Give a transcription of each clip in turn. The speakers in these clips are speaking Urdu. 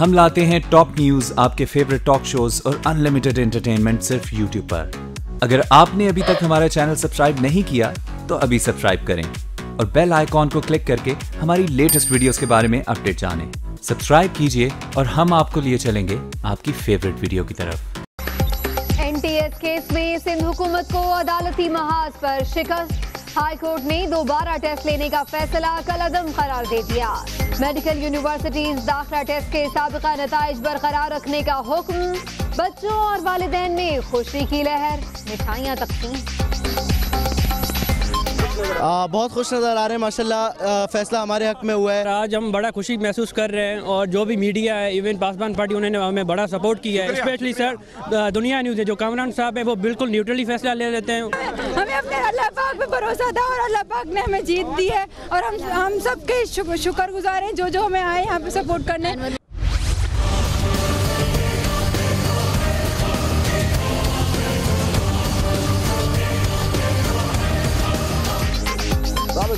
ہم لاتے ہیں ٹاپ نیوز آپ کے فیوریٹ ٹاک شوز اور انلمیٹڈ انٹرٹینمنٹ صرف یوٹیوب پر۔ اگر آپ نے ابھی تک ہمارا چینل سبسکرائب نہیں کیا، تو ابھی سبسکرائب کریں۔ اور بیل آئیکن کو کلک کر کے ہماری لیٹسٹ ویڈیوز کے بارے میں اپڈیٹ جانیں۔ سبسکرائب کیجیے اور ہم آپ کو لیے چلیں گے آپ کی فیوریٹ ویڈیو کی طرف۔ این ٹی ایس کیس میں سندھ حکومت کو عدالتی محاذ پر شکست۔ ہائی کورٹ نے دوبارہ ٹیسٹ لینے کا فیصلہ کل عدم قرار دے دیا۔ میڈیکل یونیورسٹیز داخلہ ٹیسٹ کے سابقہ نتائج برقرار رکھنے کا حکم۔ بچوں اور والدین میں خوشی کی لہر۔ مٹھائیاں تقسیم۔ بہت خوش نظر آ رہے ہیں ماشاءاللہ فیصلہ ہمارے حق میں ہوا ہے۔ آج ہم بڑا خوشی محسوس کر رہے ہیں اور جو بھی میڈیا ہے ایون پاسبان پارٹی انہوں نے ہمیں بڑا سپورٹ کیا ہے۔ اسپیشلی سر دنیا نیوز ہے جو کامران صاحب ہے وہ بالکل نیوٹرلی فیصلہ لے لیتے ہیں۔ ہمیں اپنے اللہ پاک پہ بھروسہ تھا اور اللہ پاک نے ہمیں جیت دی ہے۔ اور ہم ہم سب کے شکر گزار ہیں جو جو ہمیں آئے یہاں پہ سپورٹ کرنے۔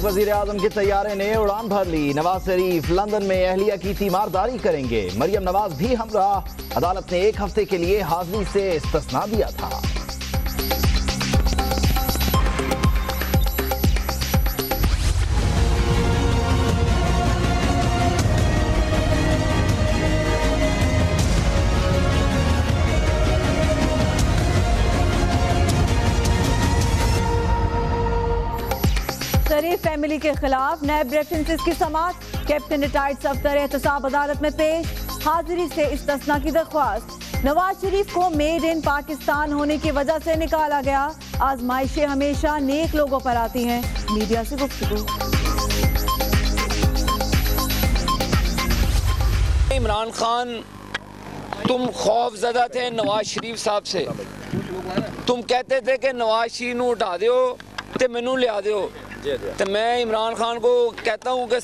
سابق وزیر اعظم کے طیارے نے اڑان بھر لی۔ نواز شریف لندن میں اہلیہ کی تیمارداری کریں گے۔ مریم نواز بھی ہمراہ۔ عدالت نے ایک ہفتے کے لیے حاضری سے استثنا دیا تھا۔ شریف فیملی کے خلاف نیب ریفرنسز کی سماعت، کیپٹن ریٹائرڈ افسر احتساب عدالت میں پیش، حاضری سے استثناء کی درخواست۔ نواز شریف کو میڈ ان پاکستان ہونے کی وجہ سے نکالا گیا۔ آزمائشیں ہمیشہ نیک لوگوں پر آتی ہیں۔ میڈیا سے گفتگو۔ عمران خان، تم خوف زدہ تھے نواز شریف صاحب سے۔ تم کہتے تھے کہ نواز شریف نو اٹھا دیو تے مینو لیا دیو۔ تو میں عمران خان کو کہتا ہوں کہ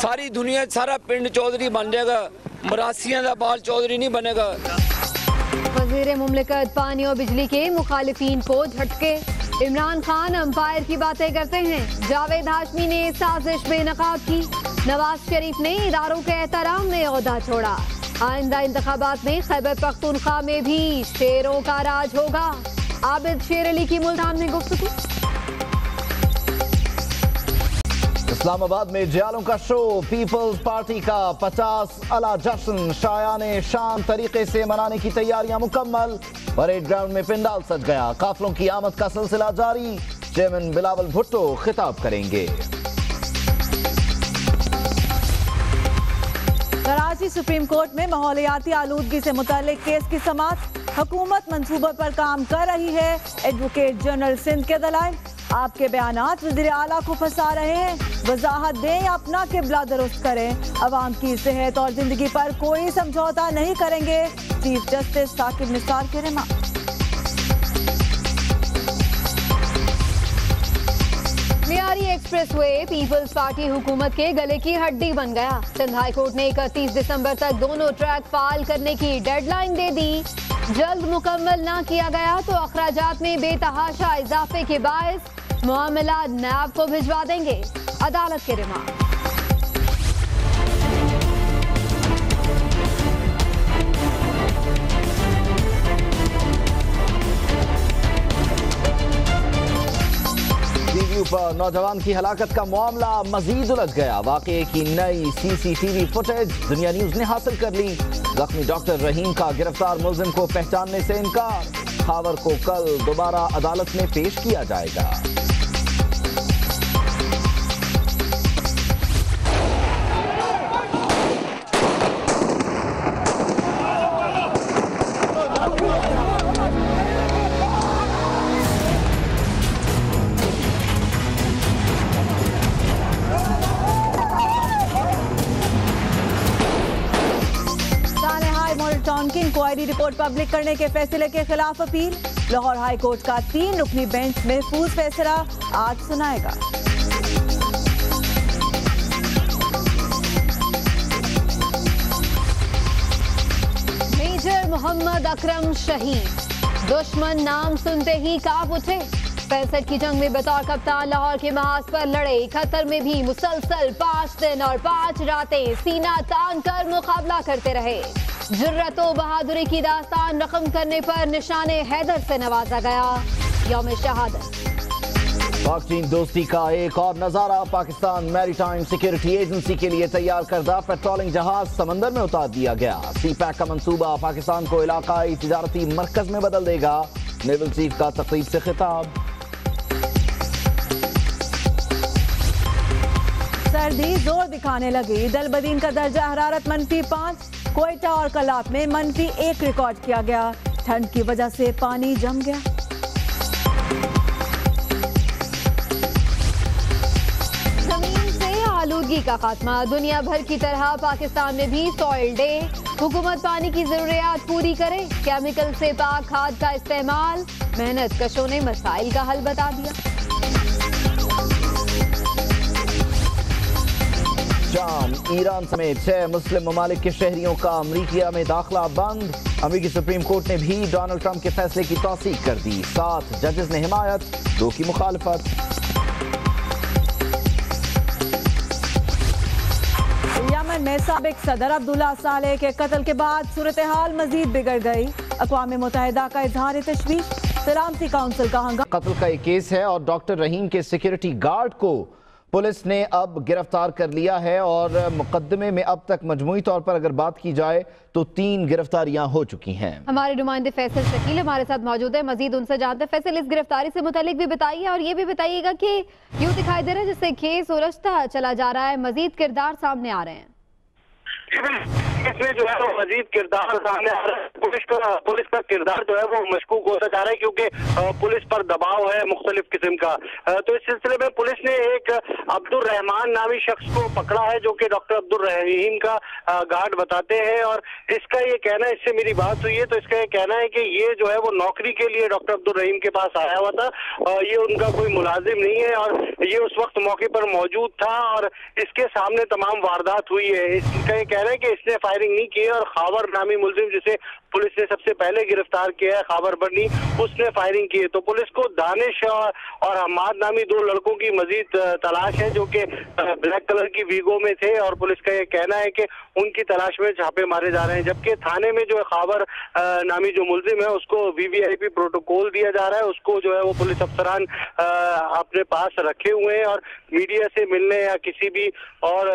ساری دنیا سارا پنڈ چودھری بن جائے گا۔ مراسیاں دا بال چودھری نہیں بنے گا۔ وزیر مملکت پانی اور بجلی کے مخالفین کو جھٹکے۔ عمران خان امپائر کی باتیں کرتے ہیں۔ جاوید ہاشمی نے سازش بے نقاب کی۔ نواز شریف نے اداروں کے احترام میں عہدہ چھوڑا۔ آئندہ انتخابات میں خیبر پختونخوا میں بھی شیروں کا راج ہوگا۔ عابد شیر علی کی ملتان میں گفتگو۔ اسلام آباد میں جیالوں کا شو، پیپلز پارٹی کا پچاس الا جشن، شایان شان طریقے سے منانے کی تیاریاں مکمل، پریڈ گراؤنڈ میں پنڈال سج گیا۔ قافلوں کی آمد کا سلسلہ جاری۔ چیئرمین بلاول بھٹو خطاب کریں گے۔ کراچی سپریم کورٹ میں ماحولیاتی آلودگی سے متعلق کیس کی سماعت، حکومت منصوبہ پر کام کر رہی ہے۔ ایڈوکیٹ جنرل سندھ کے دلائل۔ آپ کے بیانات وزیر اعلیٰ کو پھنسا رہے ہیں۔ وضاحت دیں یا اپنا قبلہ درست کریں۔ عوام کی صحت اور زندگی پر کوئی سمجھوتا نہیں کریں گے۔ چیف جسٹس ثاقب نثار کے remark Lyari expressway Peoples Party حکومت کے گلے کی ہڈی بن گیا۔ سندھ ہائی کورٹ نے اکتیس دسمبر تک دونوں ٹریک فعال کرنے کی ڈیڈ لائن دے دی۔ جلد مکمل نہ کیا گیا تو اخراجات میں بے تحاشا اضافے کے باعث معاملات نیب کو بھجوا دیں گے۔ عدالت کے ریمارک جی، جی، پر نوجوان کی ہلاکت کا معاملہ مزید الجھ گیا۔ واقعے کی نئی C C T V footage Dunya News نے حاصل کر لی۔ زخمی ڈاکٹر رحیم کا گرفتار ملزم کو پہچاننے سے انکار۔ خاور کو کل دوبارہ عدالت میں پیش کیا جائے گا۔ رپورٹ پبلک کرنے کے فیصلے کے خلاف اپیل۔ لاہور ہائی کورٹ کا تین رکنی بینچ محفوظ فیصلہ آج سنائے گا۔ میجر محمد اکرم شہید، دشمن نام سنتے ہی کاپ اٹھے۔ پینسٹھ کی جنگ میں بطور کپتان لاہور کے محاذ پر لڑے۔ اکہتر میں بھی مسلسل پانچ دن اور پانچ راتیں سینہ تان کر مقابلہ کرتے رہے۔ جرت و بہادری کی داستان رقم کرنے پر نشان حیدر سے نوازا گیا۔ یوم شہادت۔ پاک چین دوستی کا ایک اور نظارہ پاکستان میری ٹائم سیکیورٹی ایجنسی کے لیے تیار کردہ پیٹرولنگ جہاز سمندر میں اتار دیا گیا۔ سی پیک کا منصوبہ پاکستان کو علاقائی تجارتی مرکز میں بدل دے گا۔ نیول چیف کا تقریب سے خطاب۔ سردی زور دکھانے لگی۔ دل بدین کا درجہ حرارت منفی پانچ کوئٹہ اور کلات میں منفی ایک ریکارڈ کیا گیا۔ ٹھنڈ کی وجہ سے پانی جم گیا۔ زمین سے آلودگی کا خاتمہ۔ دنیا بھر کی طرح پاکستان میں بھی سوئل ڈے حکومت پانی کی ضروریات پوری کرے۔ کیمیکل سے پاک کھاد کا استعمال۔ محنت کشوں نے مسائل کا حل بتا دیا۔ ایران سمیت چھ مسلم ممالک کے شہریوں کا امریکہ میں داخلہ بند۔ امریکی سپریم کورٹ نے بھی ڈونلڈ ٹرمپ کے فیصلے کی توثیق کر دی۔ سات ججز نے حمایت دو کی مخالفت۔ یمن میں سابق صدر عبداللہ صالح کے قتل کے بعد صورتحال مزید بگڑ گئی۔ اقوام متحدہ کا اظہار تشویش سلامتی کونسل کا ہنگامہ۔ قتل کا ایک کیس ہے اور ڈاکٹر رحیم کے سیکیورٹی گارڈ کو پولیس نے اب گرفتار کر لیا ہے اور مقدمے میں اب تک مجموعی طور پر اگر بات کی جائے تو تین گرفتاریاں ہو چکی ہیں۔ ہمارے نمائندے فیصل شکیل ہمارے ساتھ موجود ہے مزید ان سے جانتے ہیں۔ فیصل اس گرفتاری سے متعلق بھی بتائیے اور یہ بھی بتائیے گا کہ یوں دکھائی دے رہا ہے جس سے کیس الجھتا چلا جا رہا ہے۔ مزید کردار سامنے آ رہے ہیں۔ اس میں جو ہے وہ مزید کردار سامنے آ رہا ہے۔ پولیس کا پولیس کا کردار جو ہے وہ مشکوک ہوتا جا رہا ہے کیونکہ پولیس پر دباؤ ہے مختلف قسم کا۔ تو اس سلسلے میں پولیس نے ایک عبد الرحمان نامی شخص کو پکڑا ہے جو کہ ڈاکٹر عبد الرحیم کا گارڈ بتاتے ہیں اور اس کا یہ کہنا اس سے میری بات ہوئی ہے، تو اس کا یہ کہنا ہے کہ یہ جو ہے وہ نوکری کے لیے ڈاکٹر عبد الرحیم کے پاس آیا ہوا تھا۔ یہ ان کا کوئی ملازم نہیں ہے اور یہ اس وقت موقع پر موجود تھا اور اس کے سامنے تمام واردات ہوئی ہے۔ اس کا یہ کہنا ہے کہ اس نے فائرنگ نہیں کی اور خاور نامی ملزم جسے پولیس نے سب سے پہلے گرفتار کیا ہے، خاور برنی اس نے فائرنگ کی ہے۔ تو پولیس کو دانش اور حماد نامی دو لڑکوں کی مزید تلاش ہے جو کہ بلیک کلر کی ویگو میں تھے اور پولیس کا یہ کہنا ہے کہ ان کی تلاش میں چھاپے مارے جا رہے ہیں۔ جبکہ تھانے میں جو خاور نامی جو ملزم ہے، اس کو وی وی آئی پی پروٹوکول دیا جا رہا ہے۔ اس کو جو ہے وہ پولیس افسران اپنے پاس رکھے ہوئے ہیں اور میڈیا سے ملنے یا کسی بھی اور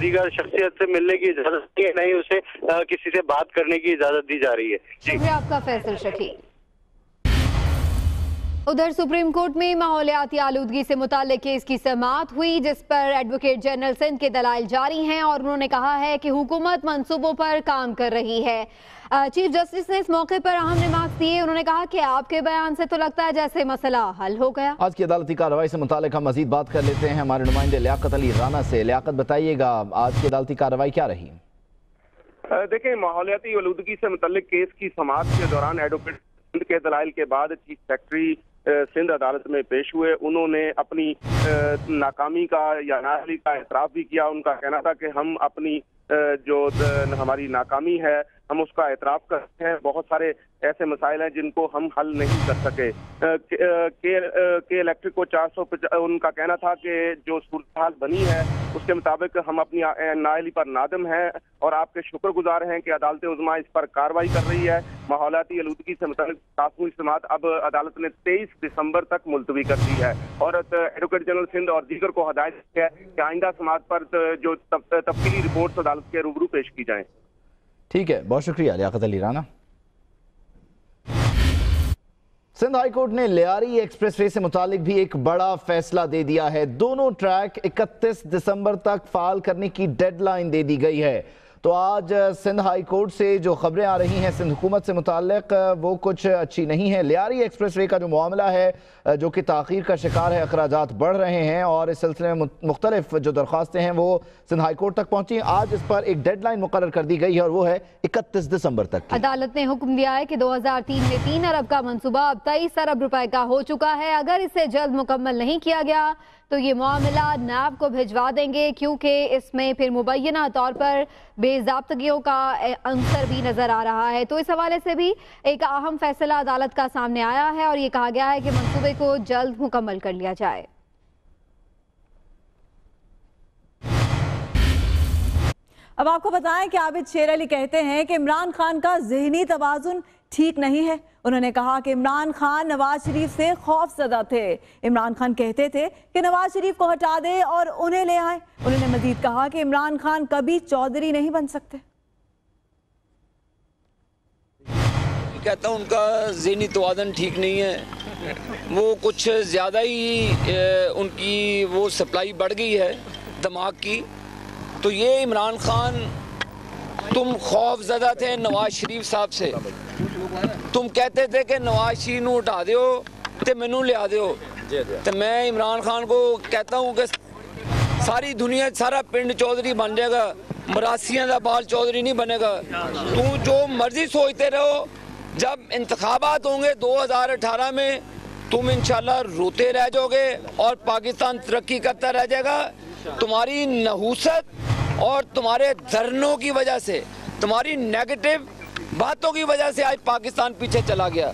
دیگر شخصیت سے ملنے کی اجازت نہیں ہے نہیں اسے کسی سے بات کرنے کی اجازت دی جا رہی ہے۔ شکریہ آپ کا فیصل شکیل ادھر سپریم کورٹ میں ماحولیاتی آلودگی سے متعلق کیس کی سماعت ہوئی جس پر ایڈوکیٹ جنرل سندھ کے دلائل جاری ہیں اور انہوں نے کہا ہے کہ حکومت منصوبوں پر کام کر رہی ہے۔ چیف جسٹس نے اس موقع پر اہم ریمارکس دیے۔ انہوں نے کہا کہ آپ کے بیان سے تو لگتا ہے جیسے مسئلہ حل ہو گیا۔ آج کی عدالتی کارروائی سے متعلق ہم مزید بات کر لیتے ہیں۔ ہمارے نمائندے لیاقت علی رانا سے۔ لیاقت بتائیے گا آج کی عدالتی کارروائی کیا رہی؟ دیکھیں، ماحولیاتی آلودگی سے متعلق کیس کی سماعت کے دوران ایڈوکیٹ سندھ کے دلائل کے بعد چیف سیکرٹری سندھ عدالت میں پیش ہوئے۔ انہوں نے اپنی ناکامی کا یا نااہلی کا اعتراف بھی کیا۔ ان کا کہنا تھا کہ ہم اپنی جو ہماری ناکامی ہے، ہم اس کا اعتراف کرتے ہیں۔ بہت سارے ایسے مسائل ہیں جن کو ہم حل نہیں کر سکے۔ کے الیکٹرک کو چار سو ان کا کہنا تھا کہ جو صورتحال بنی ہے اس کے مطابق ہم اپنی نااہلی پر نادم ہیں اور آپ کے شکر گزار ہیں کہ عدالت عظما اس پر کاروائی کر رہی ہے۔ ماحولیاتی آلودگی سے متعلق ساتویں سماعت اب عدالت نے تیئیس دسمبر تک ملتوی کر دی ہے۔ اور ایڈوکیٹ جنرل سندھ اور دیگر کو ہدایت ہے کہ آئندہ سماعت پر جو تفصیلی رپورٹس عدالت کے روبرو پیش کی جائیں۔ ٹھیک ہے، بہت شکریہ لیاقت علی رانا۔ سندھ ہائی کورٹ نے لیاری ایکسپریس وے سے متعلق بھی ایک بڑا فیصلہ دے دیا ہے۔ دونوں ٹریک اکتیس دسمبر تک فعال کرنے کی ڈیڈ لائن دے دی گئی ہے۔ تو آج سندھ ہائی کورٹ سے جو خبریں آ رہی ہیں سندھ حکومت سے متعلق، وہ کچھ اچھی نہیں ہیں۔ لیاری ایکسپریس وے کا جو معاملہ ہے، جو کہ تاخیر کا شکار ہے، اخراجات بڑھ رہے ہیں اور اس سلسلے میں مختلف جو درخواستیں ہیں، وہ سندھ ہائی کورٹ تک پہنچی آج اس پر ایک ڈیڈ لائن مقرر کر دی گئی ہے اور وہ ہے اکتیس دسمبر تک عدالت نے حکم دیا ہے کہ دو ہزار تین میں تین ارب کا منصوبہ اب تیئیس ارب روپے کا ہو چکا ہے۔ اگر اسے جلد مکمل نہیں کیا گیا تو یہ معاملہ نیب کو بھجوا دیں گے، کیونکہ اس میں پھر مبینہ طور پر بے ضابطگیوں کا عنصر بھی نظر آ رہا ہے۔ تو اس حوالے سے بھی ایک اہم فیصلہ عدالت کا سامنے آیا ہے اور یہ کہا گیا ہے کہ منصوبے کو جلد مکمل کر لیا جائے۔ اب آپ کو بتائیں کہ عابد شیر علی کہتے ہیں کہ عمران خان کا ذہنی توازن ٹھیک نہیں ہے۔ انہوں نے کہا کہ عمران خان نواز شریف سے خوف زدہ تھے۔ عمران خان کہتے تھے کہ نواز شریف کو ہٹا دے اور انہیں لے آئے۔ انہوں نے مزید کہا کہ عمران خان کبھی چودھری نہیں بن سکتے۔ کہتا ہوں ان کا ذہنی توازن ٹھیک نہیں ہے۔ وہ کچھ زیادہ ہی ان کی وہ سپلائی بڑھ گئی ہے دماغ کی۔ تو یہ عمران خان، تم خوف زدہ تھے نواز شریف صاحب سے۔ تم کہتے تھے کہ نواز شریف نو اٹھا دیو تے مینو لیا دیو۔ تو میں عمران خان کو کہتا ہوں کہ ساری دنیا، سارا پنڈ چودھری بن جائے گا۔ مراسیاں دا بال چودھری نہیں بنے گا۔ تو جو مرضی سوچتے رہو، جب انتخابات ہوں گے دو ہزار اٹھارہ میں، تم انشاءاللہ روتے رہ جاؤ گے اور پاکستان ترقی کرتا رہ جائے گا۔ تمہاری نحوست اور تمہارے دھرنوں کی وجہ سے، تمہاری نیگٹیو باتوں کی وجہ سے آج پاکستان پیچھے چلا گیا۔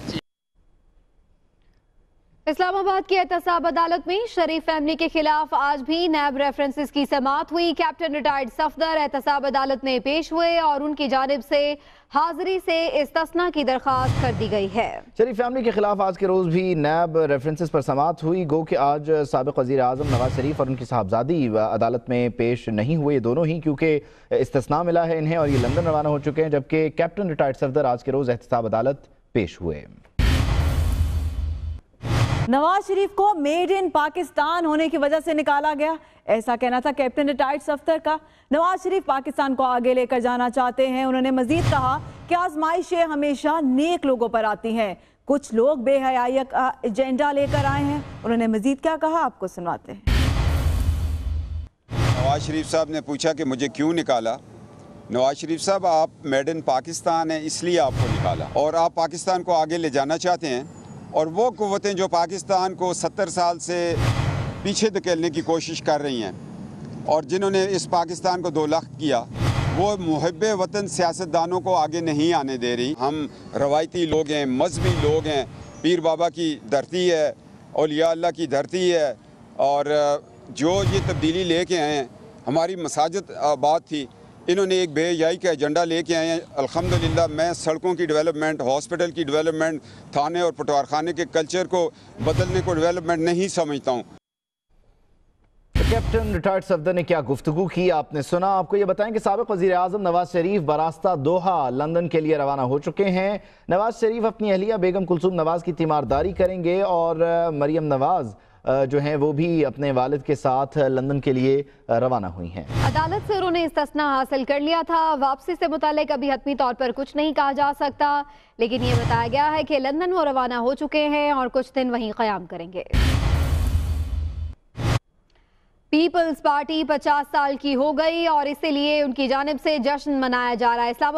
اسلام آباد کی احتساب عدالت میں شریف فیملی کے خلاف آج بھی نیب ریفرنسز کی سماعت ہوئی۔ کیپٹن ریٹائرڈ صفدر احتساب عدالت میں پیش ہوئے اور ان کی جانب سے حاضری سے استثناء کی درخواست کر دی گئی ہے۔ شریف فیملی کے خلاف آج کے روز بھی نیب ریفرنسز پر سماعت ہوئی۔ گو کہ آج سابق وزیر اعظم نواز شریف اور ان کی صاحبزادی عدالت میں پیش نہیں ہوئے۔ دونوں ہی کیونکہ استثناء ملا ہے انہیں اور یہ لندن روانہ ہو چکے ہیں، جبکہ کیپٹن ریٹائرڈ صفدر آج کے روز احتساب عدالت پیش ہوئے۔ نواز شریف کو میڈ ان پاکستان ہونے کی وجہ سے نکالا گیا۔ ایسا کہنا تھا کیپٹن ریٹائرڈ سفتر کا۔ نواز شریف پاکستان کو آگے لے کر جانا چاہتے ہیں۔ انہوں نے مزید کہا کہ آزمائشیں ہمیشہ نیک لوگوں پر آتی ہیں۔ کچھ لوگ بے حیائی کا ایجنڈا لے کر آئے ہیں۔ انہوں نے مزید کیا کہا؟ آپ کو سنواتے ہیں۔ نواز شریف صاحب نے پوچھا کہ مجھے کیوں نکالا؟ نواز شریف صاحب، آپ میڈ ان پاکستان ہیں، اس لیے آپ کو نکالا۔ اور آپ پاکستان کو آگے لے جانا چاہتے ہیں۔ اور وہ قوتیں جو پاکستان کو ستر سال سے پیچھے دھکیلنے کی کوشش کر رہی ہیں اور جنہوں نے اس پاکستان کو دو لخت کیا، وہ محب وطن سیاستدانوں کو آگے نہیں آنے دے رہی۔ ہم روایتی لوگ ہیں، مذہبی لوگ ہیں، پیر بابا کی دھرتی ہے، اولیاء اللہ کی دھرتی ہے۔ اور جو یہ تبدیلی لے کے آئے ہیں، ہماری مساجد آباد تھی انہوں نے ایک بے حیائی کا ایجنڈا لے کے آئے ہیں۔ الحمدللہ، میں سڑکوں کی ڈیولپمنٹ، ہاسپٹل کی ڈیولپمنٹ، تھانے اور پٹوارخانے کے کلچر کو بدلنے کو ڈیولپمنٹ نہیں سمجھتا ہوں۔ کیپٹن ریٹائرڈ صفدر نے کیا گفتگو کی آپ نے سنا۔ آپ کو یہ بتائیں کہ سابق وزیر اعظم نواز شریف براستہ دوحہ لندن کے لیے روانہ ہو چکے ہیں۔ نواز شریف اپنی اہلیہ بیگم کلثوم نواز کی تیمارداری کریں گے اور مریم نواز جو ہیں وہ بھی اپنے والد کے ساتھ لندن کے لیے روانہ ہوئی ہیں۔ عدالت سے انہوں نے استثناء حاصل کر لیا تھا۔ واپسی سے متعلق ابھی حتمی طور پر کچھ نہیں کہا جا سکتا، لیکن یہ بتایا گیا ہے کہ لندن وہ روانہ ہو چکے ہیں اور کچھ دن وہیں قیام کریں گے۔ پیپلز پارٹی پچاس سال کی ہو گئی اور اسی لیے ان کی جانب سے جشن منایا جا رہا ہے۔ اسلام